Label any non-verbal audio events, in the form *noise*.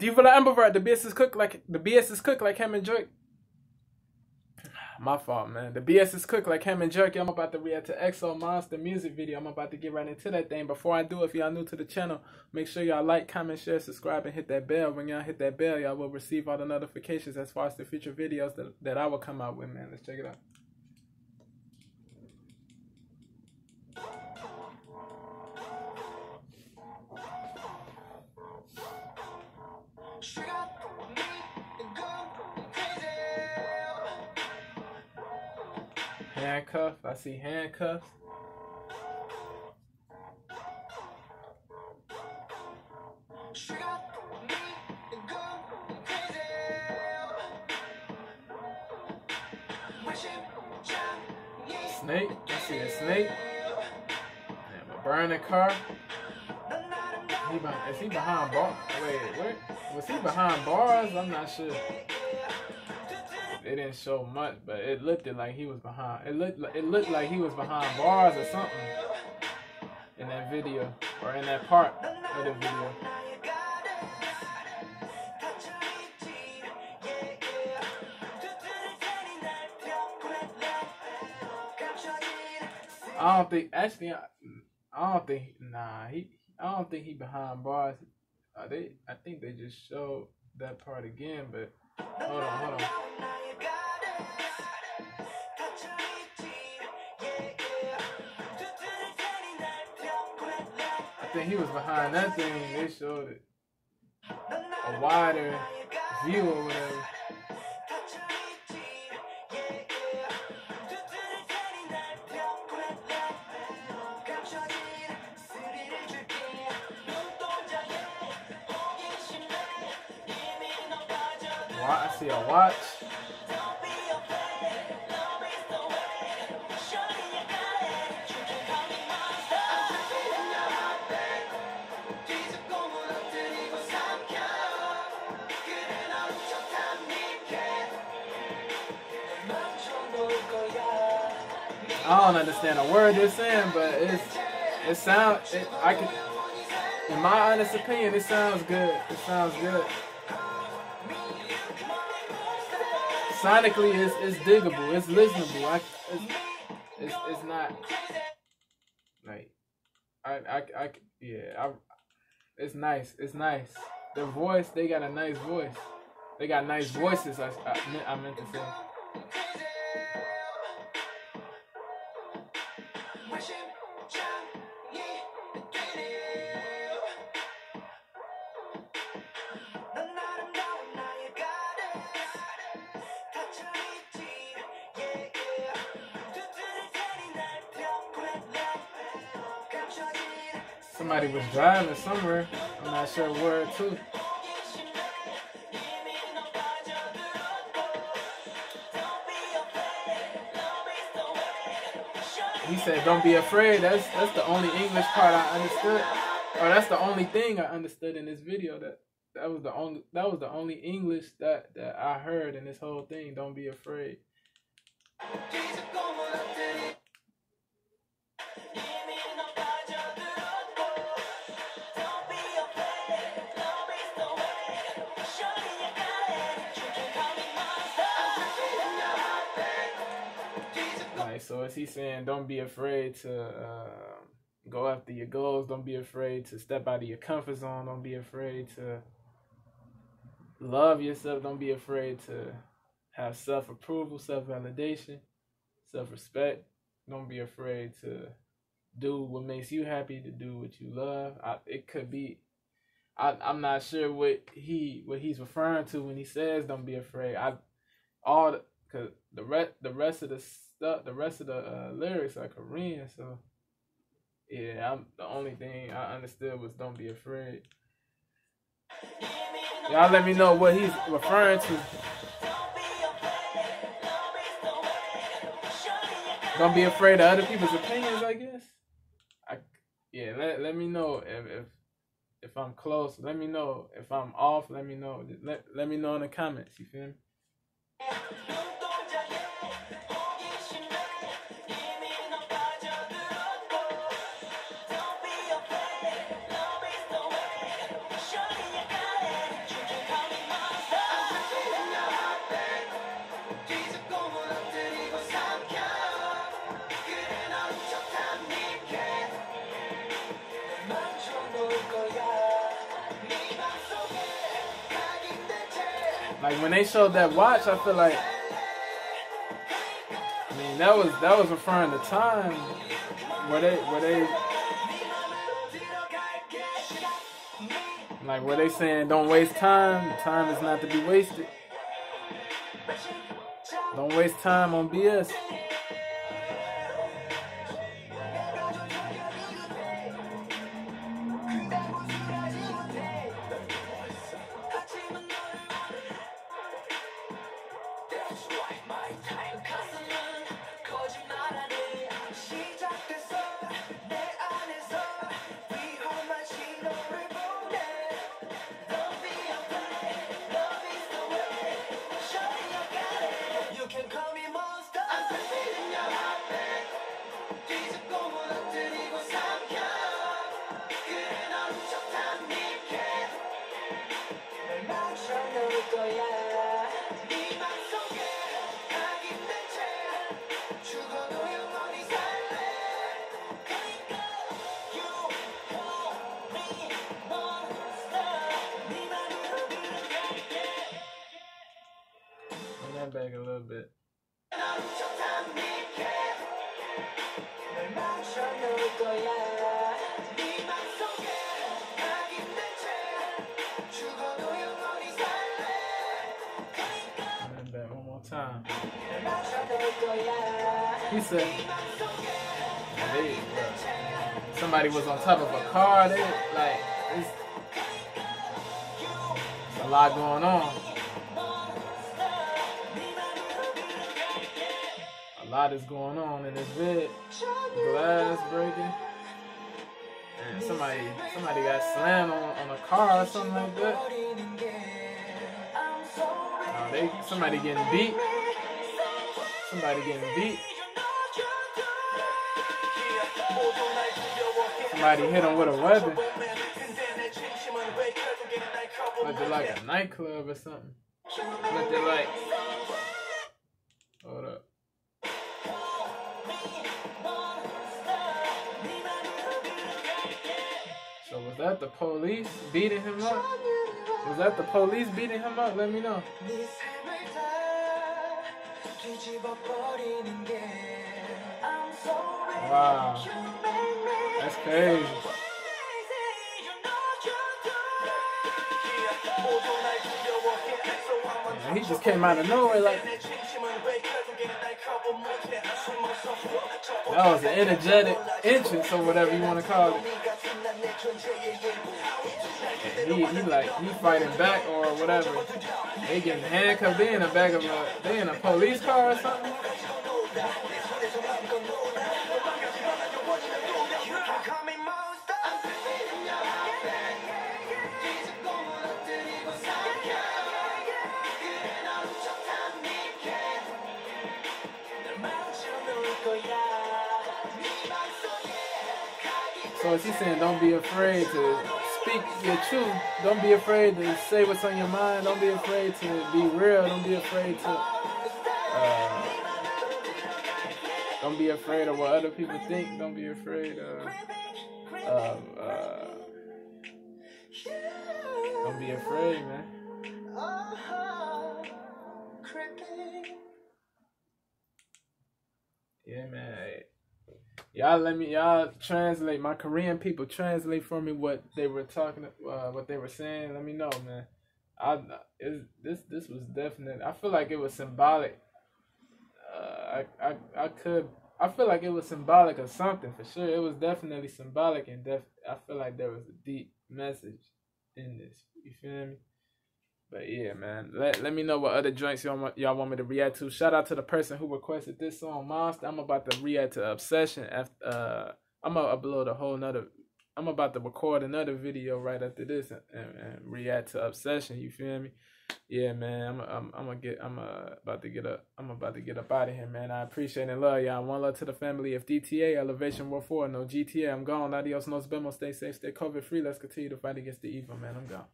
Devo the Ambivert, the BS is cooked like the BS is cooked like ham and jerk. *sighs* My fault, man. The BS is cooked like ham and jerky. I'm about to react to EXO Monster music video. I'm about to get right into that thing. Before I do, if y'all new to the channel, make sure y'all like, comment, share, subscribe, and hit that bell. When y'all hit that bell, y'all will receive all the notifications as far as the future videos that, that I will come out with, man. Let's check it out. Handcuff. I see handcuffs. Snake. I see a snake. And a burning car. He behind, is he behind bars? Wait, where? Was he behind bars? I'm not sure it didn't show much, but it looked like he was behind. It looked it looked like he was behind bars or something in that video or in that part of the video. I don't think actually I, I don't think nah he I don't think he behind bars. Uh, they I think they just showed that part again, but hold on, hold on. Think he was behind that thing. They showed it a wider view or whatever. I see a watch. I don't understand a word they're saying, but it's it sounds it, I can in my honest opinion it sounds good. It sounds good. Sonically it's it's diggable, it's listenable. I it's it's, it's not like I I I yeah, I it's nice. It's nice. Their voice, they got a nice voice. They got nice voices. I, I, I meant to say. Somebody was driving somewhere. I'm not sure where to. Said, "Don't be afraid." That's that's the only English part I understood, or that's the only thing I understood in this video. That that was the only that was the only English that that I heard in this whole thing. Don't be afraid. So is he saying don't be afraid to uh, go after your goals? Don't be afraid to step out of your comfort zone. Don't be afraid to love yourself. Don't be afraid to have self approval, self validation, self respect. Don't be afraid to do what makes you happy, to do what you love. I, it could be. I, I'm not sure what he what he's referring to when he says don't be afraid. I all because the rest the rest of the stuff, the rest of the uh, lyrics are Korean, so yeah, I'm the only thing I understood was "Don't be afraid." Y'all let me know what he's referring to. Don't be afraid of other people's opinions, I guess. I yeah, let let me know if if if I'm close. Let me know if I'm off. Let me know. Let let me know in the comments. You feel me? Like when they showed that watch, I feel like I mean that was that was referring to time where they where they like where they saying don't waste time. Time is not to be wasted. Don't waste time on BS. Back a little bit. He said, they, uh, somebody was on top of a car. They like, it's, a lot going on. A lot is going on in this vid. Glass breaking. And somebody somebody got slammed on, on a car or something like that. Uh, they somebody getting beat. Somebody getting beat. Somebody hit him with a weapon. Looked like a nightclub or something. Looked like Hold up. So was that the police beating him up? Was that the police beating him up? Let me know. Wow. That's crazy. Man, he just came out of nowhere like that was an energetic entrance or whatever you want to call it. He, he like he fighting back or whatever. They getting handcuffed. They in the back of a they in a police car or something. So is he saying don't be afraid to speak your truth. Don't be afraid to say what's on your mind. Don't be afraid to be real. Don't be afraid to uh, don't be afraid of what other people think. Don't be afraid of, of uh, don't be afraid, man. Yeah, man y'all let me y'all translate my Korean people translate for me what they were talking uh, what they were saying. Let me know, man. I is this this was definite. I feel like it was symbolic. Uh, I I I could I feel like it was symbolic of something for sure. It was definitely symbolic and def. I feel like there was a deep message in this. You feel me? But yeah, man. Let let me know what other joints y'all want, y'all want me to react to. Shout out to the person who requested this song, Monster. I'm about to react to Obsession. After, uh, I'm gonna upload a whole nother. I'm about to record another video right after this and, and, and react to Obsession. You feel me? Yeah, man. I'm I'm I'm gonna get I'm uh, about to get up. I'm about to get up out of here, man. I appreciate and love y'all. One love to the family of DTA Elevation War Four. No GTA. I'm gone. Adios, nos vemos. Stay safe. Stay COVID free. Let's continue to fight against the evil, man. I'm gone.